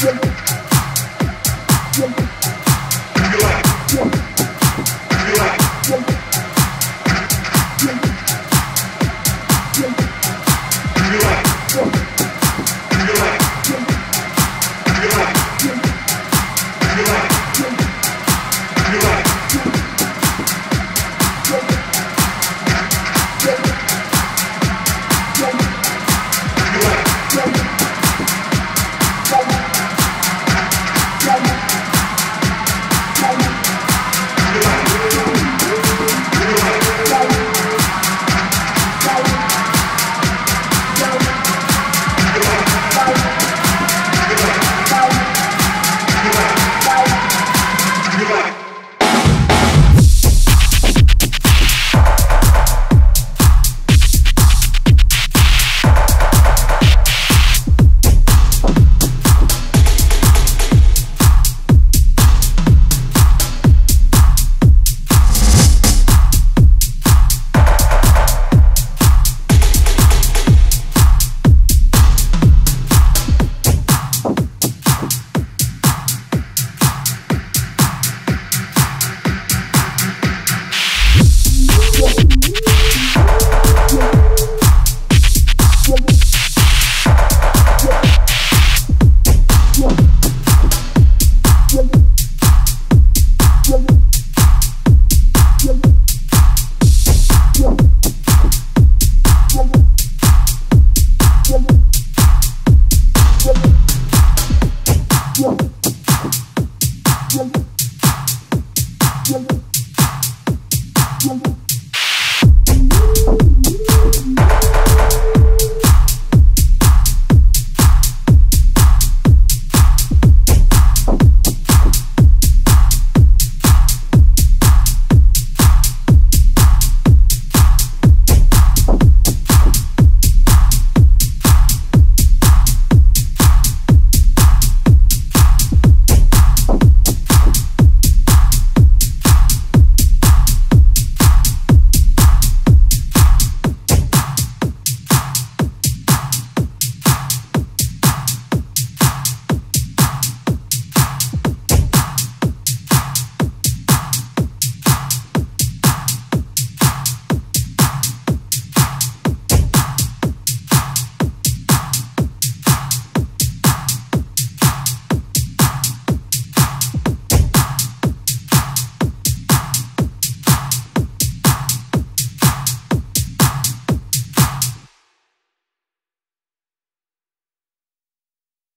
Yeah.